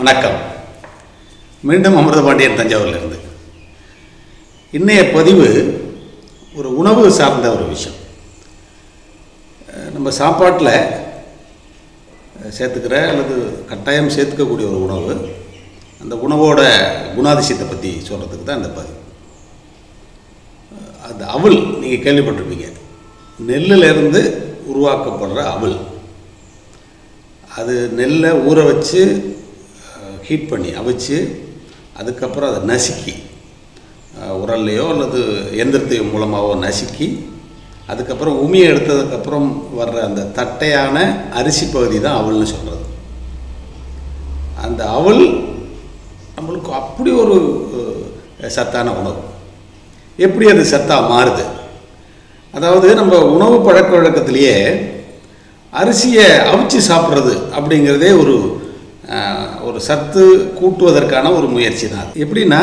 வணக்கம். மீண்டும் அமிர்தபாண்டியன் தஞ்சாவூர்லேருந்து. இன்றைய பதிவு ஒரு உணவு சார்ந்த ஒரு விஷயம். நம்ம சாப்பாட்டில் சேர்த்துக்கிற அல்லது கட்டாயம் சேர்த்துக்கக்கூடிய ஒரு உணவு அந்த உணவோட குணாதிசயத்தை பற்றி சொல்கிறதுக்கு தான் இந்த பதிவு. அந்த அவல் நீங்கள் கேள்விப்பட்டிருப்பீங்க. நெல்லிலிருந்து உருவாக்கப்படுற அவல். அது நெல்லை ஊற வச்சு ஹீட் பண்ணி அவிச்சு அதுக்கப்புறம் அதை நசுக்கி உரல்லையோ அல்லது எந்திரத்து மூலமாகவோ நசுக்கி அதுக்கப்புறம் உமியை எடுத்ததுக்கப்புறம் வர்ற அந்த தட்டையான அரிசி பகுதி தான் அவல்னு சொல்கிறது அந்த அவல் நம்மளுக்கு அப்படி ஒரு சத்தான உணவு. எப்படி அது சத்தாக மாறுது? அதாவது நம்ம உணவு பழக்க வழக்கத்திலேயே அரிசியை அவிச்சு சாப்பிட்றது அப்படிங்கிறதே ஒரு ஒரு சத்து கூட்டுவதற்கான ஒரு முயற்சி தான் எப்படின்னா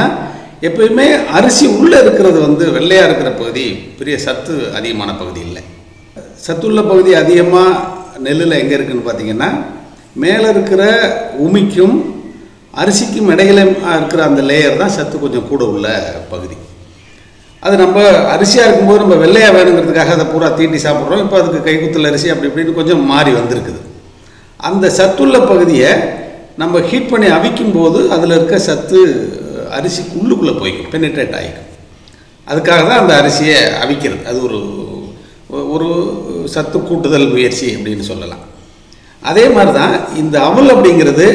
எப்பயுமே அரிசி உள்ளே இருக்கிறது வந்து வெள்ளையாக இருக்கிற பகுதி பெரிய சத்து அதிகமான பகுதி இல்லை. சத்துள்ள பகுதி அதிகமாக நெல்லில் எங்கே இருக்குதுன்னு பார்த்தீங்கன்னா மேலே இருக்கிற உமிக்கும் அரிசிக்கும் இடையில இருக்கிற அந்த லேயர் தான் சத்து கொஞ்சம் கூட உள்ள பகுதி. அது நம்ம அரிசியாக இருக்கும்போது நம்ம வெள்ளையாக வேணுங்கிறதுக்காக அதை பூரா தீட்டி சாப்பிட்றோம். இப்போ அதுக்கு கைக்குத்தல் அரிசி அப்படி இப்படின்னு கொஞ்சம் மாறி வந்திருக்குது. அந்த சத்துள்ள பகுதியை நம்ம ஹீட் பண்ணி அவிக்கும் போது அதில் இருக்க சத்து அரிசிக்கு உள்ளுக்குள்ளே போய்க்கும் பெனிட்ரேட் ஆகிக்கும் அதுக்காக தான் அந்த அரிசியை அவிக்கிறது. அது ஒரு ஒரு சத்து கூட்டுதல் முயற்சி அப்படின்னு சொல்லலாம். அதே மாதிரி தான் இந்த அவல் அப்படிங்கிறது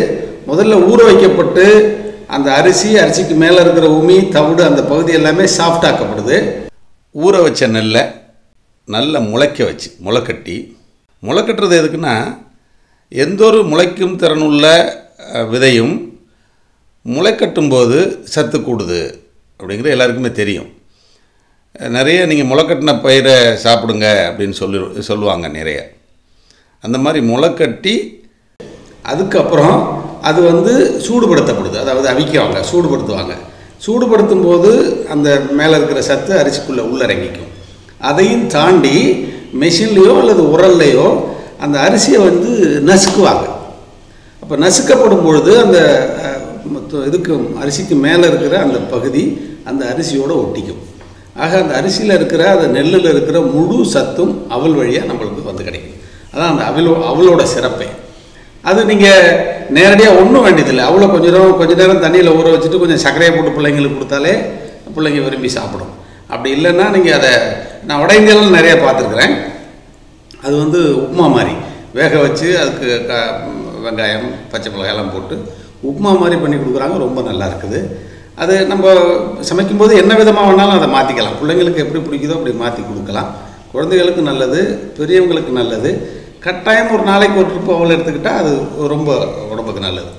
முதல்ல ஊற வைக்கப்பட்டு அந்த அரிசி அரிசிக்கு மேலே இருக்கிற உமி தவிடு அந்த பகுதி எல்லாமே சாஃப்ட் ஆக்கப்படுது. ஊற வச்ச நெல்லை நல்ல முளைக்க வச்சு முளைக்கட்டி. முளைக்கட்டுறது எதுக்குன்னா எந்த ஒரு முளைக்கும் திறனுள்ள விதையும் முளைக்கட்டும் போது சத்து கூடுது அப்படிங்கிறது எல்லாருக்குமே தெரியும். நிறைய நீங்கள் முளைக்கட்டின பயிரை சாப்பிடுங்க அப்படின்னு சொல்லி சொல்லுவாங்க நிறைய. அந்த மாதிரி முளைக்கட்டி அதுக்கப்புறம் அது வந்து சூடுபடுத்தப்படுது. அதாவது அவிக்குவாங்க சூடுபடுத்துவாங்க. சூடுபடுத்தும் போது அந்த மேலே இருக்கிற சத்து அரிசிக்குள்ளே உள்ளடங்கிக்கும் அதையும் தாண்டி மெஷின்லேயோ அல்லது உரல்லையோ அந்த அரிசியை வந்து நசுக்குவாங்க. அப்போ நசுக்கப்படும் பொழுது அந்த இதுக்கு அரிசிக்கு மேலே இருக்கிற அந்த பகுதி அந்த அரிசியோடு ஒட்டிக்கும். ஆக அந்த அரிசியில் இருக்கிற அந்த நெல்லில் இருக்கிற முழு சத்தும் அவல் வழியாக நம்மளுக்கு வந்து கிடைக்கும். அதான் அந்த அவலோ அவளோட சிறப்பே. அது நீங்கள் நேரடியாக ஒன்றும் வேண்டியதில்லை. அவ்வளோ கொஞ்ச நேரம் கொஞ்ச நேரம் தண்ணியில் ஊற வச்சுட்டு கொஞ்சம் சர்க்கரையை போட்டு பிள்ளைங்களுக்கு கொடுத்தாலே பிள்ளைங்க விரும்பி சாப்பிடும். அப்படி இல்லைன்னா நீங்கள் அதை நான் வட இந்தியாவில் நிறையா பார்த்துருக்குறேன். அது வந்து உப்புமா மாதிரி. வேக வச்சு அதுக்கு க வெங்காயம் பச்சை மிளகாயெல்லாம் போட்டு உப்புமா மாதிரி பண்ணி கொடுக்குறாங்க. ரொம்ப நல்லா இருக்குது. அது நம்ம சமைக்கும்போது என்ன விதமாக வேணாலும் அதை மாற்றிக்கலாம் பிள்ளைங்களுக்கு எப்படி பிடிக்குதோ அப்படி மாற்றி கொடுக்கலாம். குழந்தைகளுக்கு நல்லது பெரியவங்களுக்கு நல்லது. கட்டாயம் ஒரு நாளைக்கு ஒரு ட்ரிப் அவள் எடுத்துக்கிட்டால் அது ரொம்ப உடம்புக்கு நல்லது.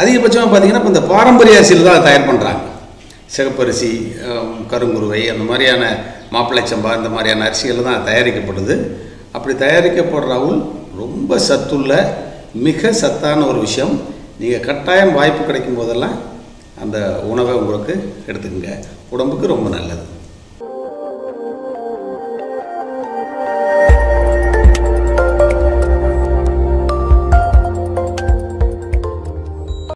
அதிகபட்சமாக பார்த்தீங்கன்னா இப்போ இந்த பாரம்பரிய அரிசியில் தான் தயார் பண்ணுறாங்க சிகப்பரிசி கருங்குருவை அந்த மாதிரியான மாப்பிள்ளை சம்பா இந்த மாதிரியான அரிசிகள் தான் தயாரிக்கப்படுது. அப்படி தயாரிக்கப்படுற அவுல் ரொம்ப சத்துள்ள மிக சத்தான ஒரு விஷயம். நீங்கள் கட்டாயம் வாய்ப்பு கிடைக்கும் போதெல்லாம் அந்த உணவை உங்களுக்கு எடுத்துக்கங்க. உடம்புக்கு ரொம்ப நல்லது.